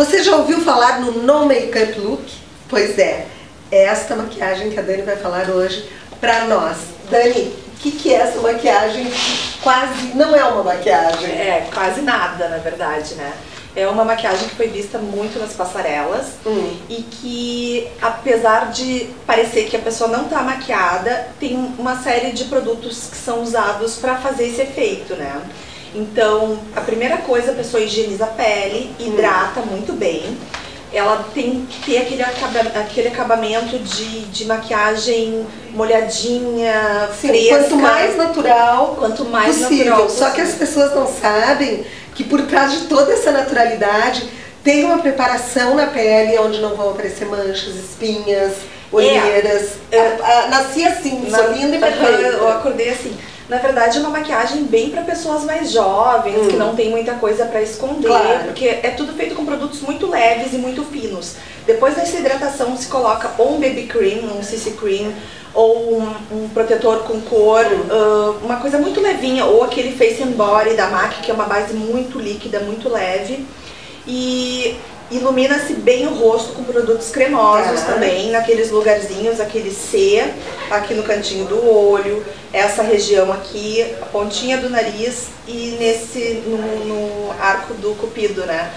Você já ouviu falar no No Makeup Look? Pois é, é esta maquiagem que a Dani vai falar hoje pra nós. Dani, o que, que é essa maquiagem que quase não é uma maquiagem? É, quase nada, na verdade, né? É uma maquiagem que foi vista muito nas passarelas Hum. e que, apesar de parecer que a pessoa não tá maquiada, tem uma série de produtos que são usados para fazer esse efeito, né? Então, a primeira coisa, a pessoa higieniza a pele, hidrata muito bem. Ela tem que ter aquele, acaba- aquele acabamento de, de maquiagem molhadinha, Sim, fresca. quanto mais natural quanto mais possível. natural Só que as possível. pessoas não sabem que por trás de toda essa naturalidade tem uma preparação na pele onde não vão aparecer manchas, espinhas, olheiras. É. A- nasci assim, Na- e Aham, Eu perfeita. acordei assim. Na verdade, é uma maquiagem bem para pessoas mais jovens, que não tem muita coisa para esconder, Hum. Claro. porque é tudo feito com produtos muito leves e muito finos. Depois dessa hidratação, se coloca ou um baby cream, um CC cream, ou um, um protetor com cor, Hum. ah, uma coisa muito levinha, ou aquele face and body da MAC, que é uma base muito líquida, muito leve. E ilumina-se bem o rosto com produtos cremosos Tá. também, naqueles lugarzinhos, aquele C, aqui no cantinho do olho, essa região aqui, a pontinha do nariz e nesse, no, no arco do cupido, né?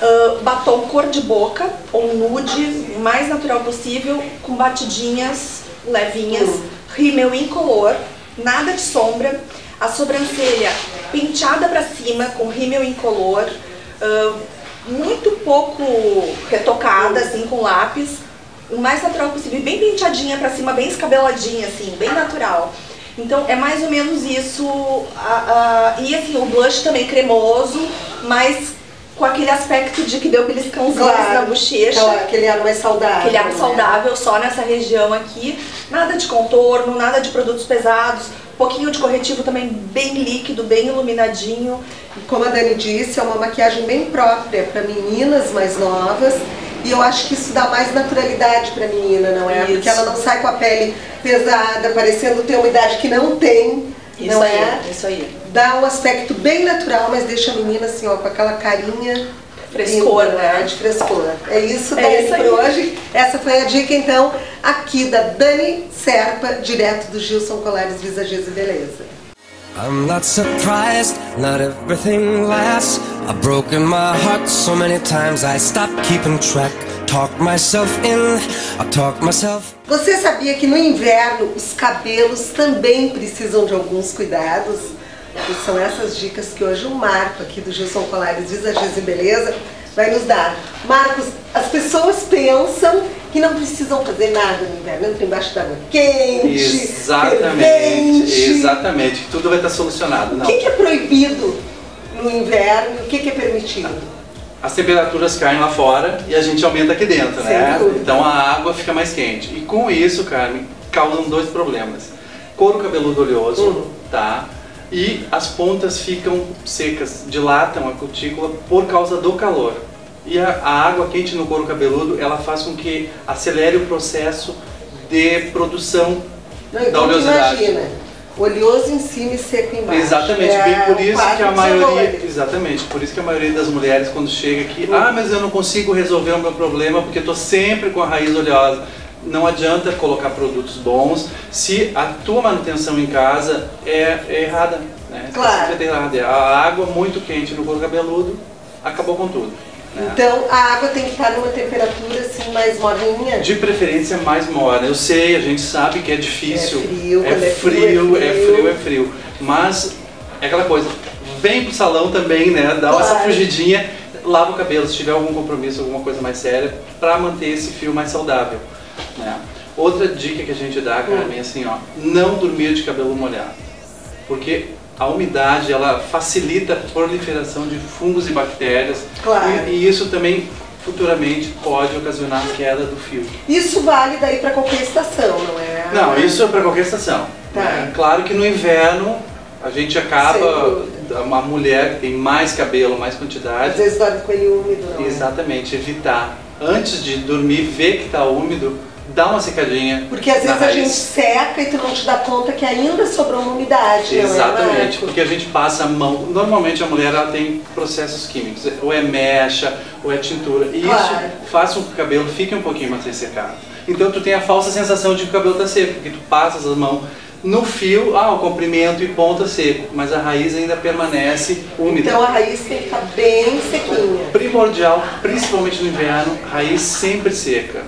Ah, batom cor de boca, ou nude, o mais natural possível, com batidinhas levinhas, Hum. rímel incolor, nada de sombra, a sobrancelha penteada pra cima com rímel incolor, ah, muito pouco retocada, assim, com lápis, o mais natural possível, bem penteadinha pra cima, bem escabeladinha, assim, bem natural. Então é mais ou menos isso, a- a- e assim, o blush também cremoso, mas com aquele aspecto de que deu beliscãozinhos Claro. na bochecha. Aquele ar mais saudável. Aquele ar né? saudável só nessa região aqui. Nada de contorno, nada de produtos pesados. Um pouquinho de corretivo também bem líquido, bem iluminadinho. Como a Dani disse, é uma maquiagem bem própria para meninas mais novas. E eu acho que isso dá mais naturalidade para a menina, não é? Isso. Porque ela não sai com a pele pesada, parecendo ter uma idade que não tem, Isso não aí, é? isso aí. Dá um aspecto bem natural, mas deixa a menina assim, ó, com aquela carinha Frescor, né? De frescor. É isso, É Dani, isso aí. por hoje. Essa foi a dica, então, aqui da Dani Serpa, direto do Gilson Colares Visagismo e Beleza. I'm not surprised, not everything lasts. I've broken my heart so many times I stopped keeping track. Talk myself in, I talk myself. Você sabia que no inverno os cabelos também precisam de alguns cuidados? E são essas dicas que hoje o Marco aqui do Gilson Colares Visagismo e Beleza vai nos dar. Marcos, as pessoas pensam que não precisam fazer nada no inverno, entrar embaixo d'água quente, Exatamente, fervente. exatamente. Tudo vai estar solucionado. O Não. que, que é proibido no inverno e o que, que é permitido? As temperaturas caem lá fora e a gente aumenta aqui dentro, Sem né? dúvida. Então a água fica mais quente. E com isso, Carmen, causam dois problemas. Couro cabeludo oleoso, Uhum. tá? E as pontas ficam secas, dilatam a cutícula por causa do calor. E a, a água quente no couro cabeludo, ela faz com que acelere o processo de produção Não, da então oleosidade. imagina, oleoso em cima e seco embaixo. Exatamente, É bem por isso que a maioria, exatamente, por isso que a maioria das mulheres quando chega aqui, ah, mas eu não consigo resolver o meu problema porque eu tô sempre com a raiz oleosa. Não adianta colocar produtos bons se a tua manutenção em casa é, é errada, né? Claro. sempre errada. A água muito quente no couro cabeludo acabou com tudo. né? Então a água tem que estar numa temperatura assim mais morninha. De preferência mais morna. Eu sei, a gente sabe que é difícil. É frio, é é frio, frio, é é frio. frio, é frio. Mas é aquela coisa, vem pro salão também, né? Dá essa Claro. fugidinha, lava o cabelo se tiver algum compromisso, alguma coisa mais séria, pra manter esse fio mais saudável. Né? Outra dica que a gente dá, Carmen, é assim, ó, não dormir de cabelo molhado. Porque a umidade ela facilita a proliferação de fungos e bactérias. Claro. E, e isso também futuramente pode ocasionar a queda do fio. Isso vale daí para qualquer estação, não é? Não, isso é para qualquer estação. Tá. né? Claro que no inverno a gente acaba, uma mulher que tem mais cabelo, mais Às quantidade, vezes dorme com ele úmido, não é? exatamente, evitar. Antes de dormir, ver que está úmido, dá uma secadinha. Porque às vezes a raiz. gente seca e tu não te dá conta que ainda sobrou uma umidade, não é, Exatamente, Marco? porque a gente passa a mão. Normalmente a mulher ela tem processos químicos, ou é mecha, ou é tintura. E Claro. isso faz com que o cabelo fique um pouquinho mais ressecado. Então tu tem a falsa sensação de que o cabelo está seco, porque tu passas as mãos no fio, ah, o comprimento e ponta seco, mas a raiz ainda permanece úmida. Então a raiz tem que estar bem sequinha. Primordial, principalmente no inverno, raiz sempre seca.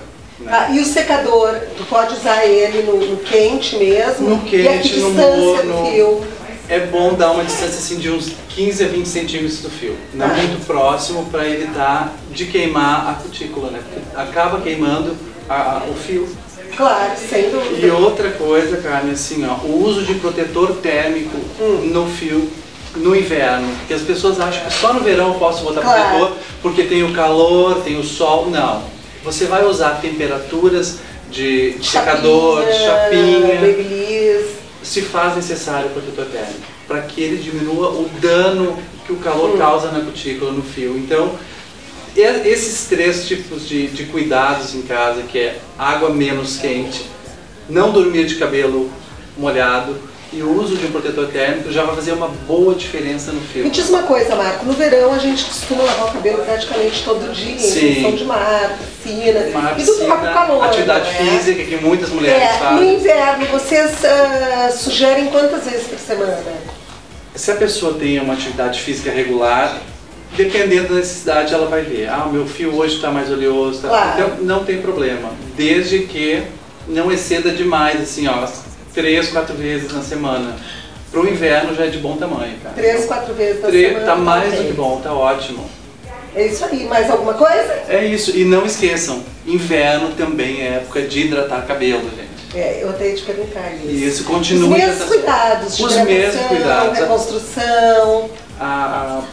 Ah, e o secador, tu pode usar ele no, no quente mesmo? No quente, no morno. É bom dar uma distância assim de uns 15 a 20 centímetros do fio, não Ah. muito próximo para evitar de queimar a cutícula, né? Porque acaba queimando a- a- o fio. Claro, sem dúvida. E outra coisa, Carmen, assim, ó, o uso de protetor térmico Hum. no fio no inverno. Porque as pessoas acham que só no verão eu posso botar Claro. protetor porque tem o calor, tem o sol. Não. Você vai usar temperaturas de de secador, de chapinha, Babyliss. se faz necessário o protetor térmico para que ele diminua o dano que o calor Hum. causa na cutícula, no fio. Então, esses três tipos de, de cuidados em casa, que é água menos quente, não dormir de cabelo molhado e o uso de um protetor térmico já vai fazer uma boa diferença no fio. Me diz uma coisa, Marco, no verão a gente costuma lavar o cabelo praticamente todo dia, Sim. em função de mar, piscina, Uma e do piscina, calor. atividade não é? física que muitas mulheres É, no fazem. inverno, vocês ah, sugerem quantas vezes por semana? Se a pessoa tem uma atividade física regular, dependendo da necessidade, ela vai ver. Ah, o meu fio hoje está mais oleoso. Tá? Claro. Então, não tem problema. Desde que não exceda demais, assim, ó, três, quatro vezes na semana. Para o inverno já é de bom tamanho, cara. Três, quatro vezes na Tre- semana? tá mais do que bom, tá ótimo. É isso aí. Mais alguma coisa? É isso. E não esqueçam, inverno também é época de hidratar cabelo, gente. É, eu até ia te perguntar isso. Isso Os continua. mesmos hidratação. cuidados, Os mesmos cuidados. reconstrução. a- a-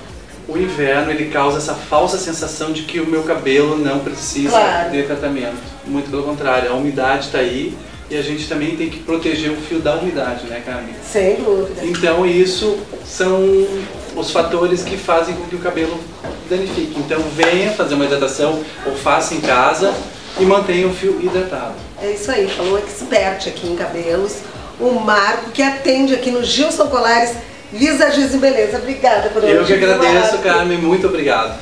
o inverno ele causa essa falsa sensação de que o meu cabelo não precisa Claro. de tratamento. Muito pelo contrário, a umidade está aí e a gente também tem que proteger o fio da umidade, né, Carmen? Sem dúvida. Então isso são os fatores que fazem com que o cabelo danifique. Então venha fazer uma hidratação ou faça em casa e mantenha o fio hidratado. É isso aí, falou um expert aqui em cabelos, o Marco, que atende aqui no Gilson Colares, Visagismo e Beleza. Obrigada por Eu que agradeço, Marco. Carmen, muito obrigado.